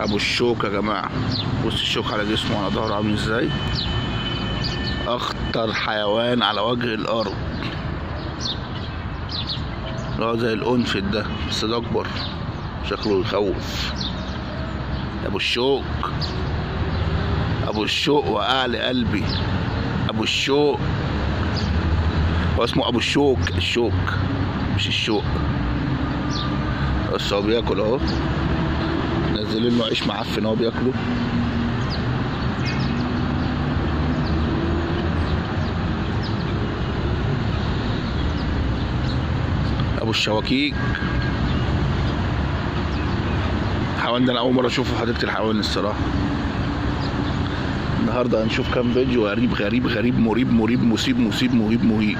أبو الشوك يا جماعة. بص الشوك على جسمه على ظهره عامل إزاي؟ أخطر حيوان على وجه الأرض. اللي هو زي الانفد ده بس ده أكبر. شكله يخوف. أبو الشوك. أبو الشوق وقع لي قلبي. أبو الشوق هو اسمه أبو الشوك. الشوك مش الشوق. بس هو بياكل أهو. نزلين له عيش معفن هو بياكله. أبو الشواكيك. الحيوان ده أنا أول مرة أشوفه في حديقة الحيوان الصراحة. النهارده هنشوف كام فيديو غريب غريب غريب مريب مريب مصيب مصيب مهيب مهيب.